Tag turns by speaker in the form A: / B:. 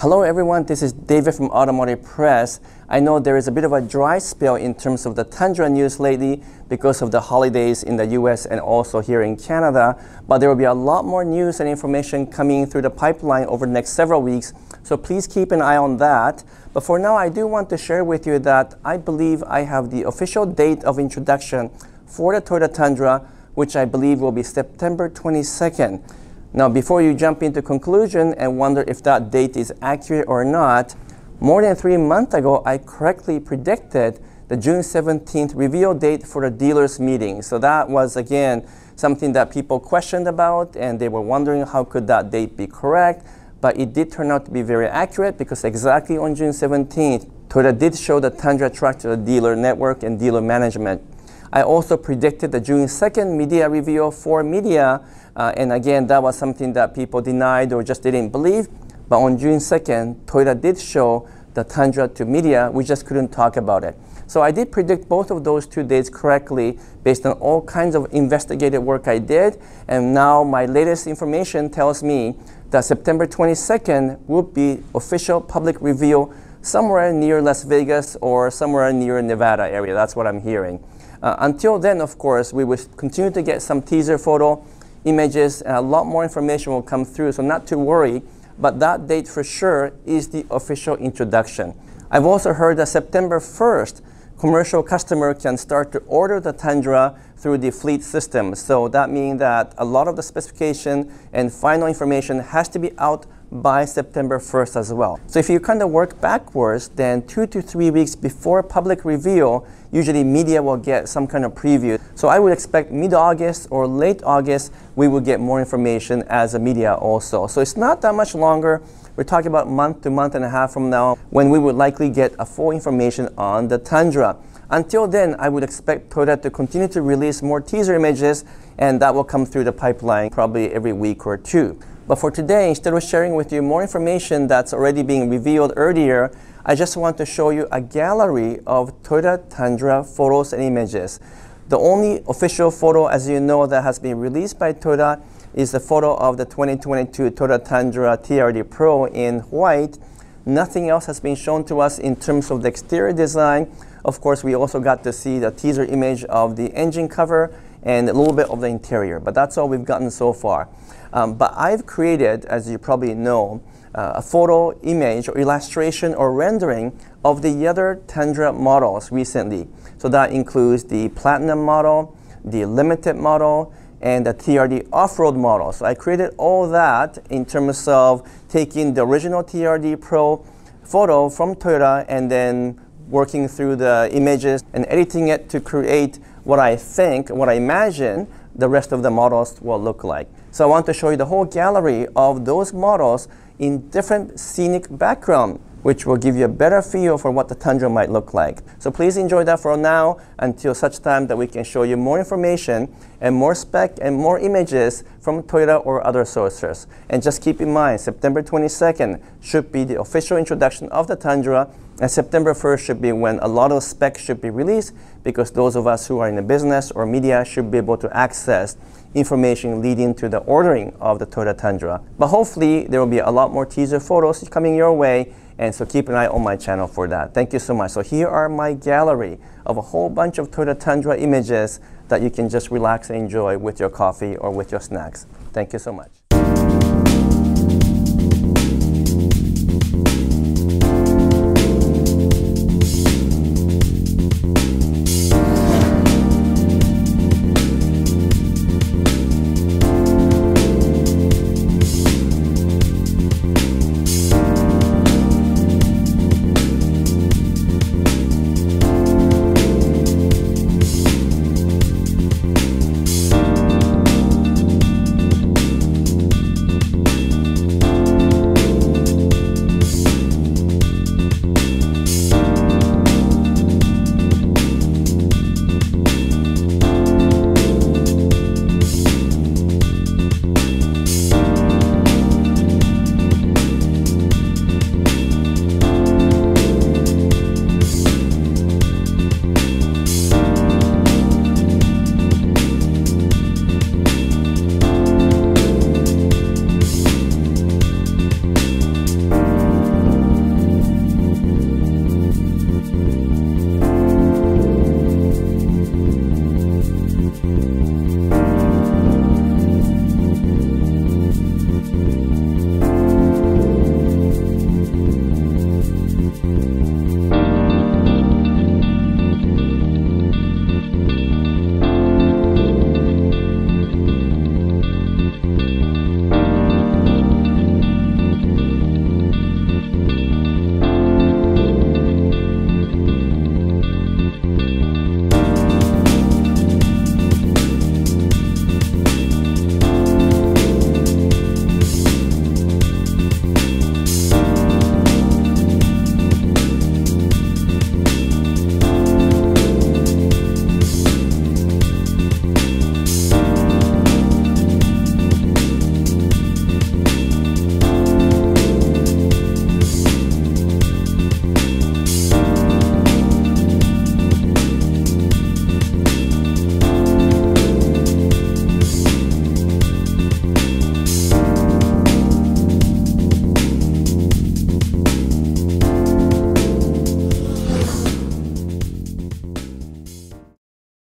A: Hello everyone, this is David from Automotive Press. I know there is a bit of a dry spell in terms of the Tundra news lately because of the holidays in the US and also here in Canada, but there will be a lot more news and information coming through the pipeline over the next several weeks, so please keep an eye on that. But for now, I do want to share with you that I believe I have the official date of introduction for the Toyota Tundra, which I believe will be September 22nd. Now, before you jump into conclusion and wonder if that date is accurate or not, more than three months ago, I correctly predicted the June 17th reveal date for the dealers meeting. So that was, again, something that people questioned about, and they were wondering how could that date be correct. But it did turn out to be very accurate because exactly on June 17th, Toyota did show the Tundra truck to the dealer network and dealer management. I also predicted the June 2nd media reveal for media, uh, and again, that was something that people denied or just didn't believe. But on June 2nd, Toyota did show the Tundra to media, we just couldn't talk about it. So I did predict both of those two dates correctly based on all kinds of investigative work I did, and now my latest information tells me that September 22nd will be official public reveal somewhere near Las Vegas or somewhere near Nevada area. That's what I'm hearing. Uh, until then, of course, we will continue to get some teaser photo images and a lot more information will come through, so not to worry. But that date for sure is the official introduction. I've also heard that September 1st, commercial customer can start to order the Tundra through the fleet system. So that means that a lot of the specification and final information has to be out by September 1st as well. So if you kind of work backwards, then two to three weeks before public reveal, usually media will get some kind of preview. So I would expect mid-August or late August, we will get more information as a media also. So it's not that much longer. We're talking about month to month and a half from now when we would likely get a full information on the Tundra. Until then, I would expect Toyota to continue to release more teaser images and that will come through the pipeline probably every week or two. But for today, instead of sharing with you more information that's already being revealed earlier, I just want to show you a gallery of Toyota Tundra photos and images. The only official photo, as you know, that has been released by Toyota is the photo of the 2022 Toyota Tundra TRD Pro in white. Nothing else has been shown to us in terms of the exterior design. Of course, we also got to see the teaser image of the engine cover and a little bit of the interior, but that's all we've gotten so far. Um, but I've created, as you probably know, uh, a photo, image, or illustration or rendering of the other Tundra models recently. So that includes the Platinum model, the Limited model, and the TRD off-road model. So I created all that in terms of taking the original TRD Pro photo from Toyota and then working through the images and editing it to create what I think, what I imagine the rest of the models will look like. So I want to show you the whole gallery of those models in different scenic background, which will give you a better feel for what the Tundra might look like. So please enjoy that for now until such time that we can show you more information and more spec and more images from Toyota or other sources. And just keep in mind, September 22nd should be the official introduction of the Tundra and September 1st should be when a lot of specs should be released because those of us who are in the business or media should be able to access information leading to the ordering of the Toyota Tundra. But hopefully there will be a lot more teaser photos coming your way and so keep an eye on my channel for that. Thank you so much. So here are my gallery of a whole bunch of Toyota Tundra images that you can just relax and enjoy with your coffee or with your snacks. Thank you so much.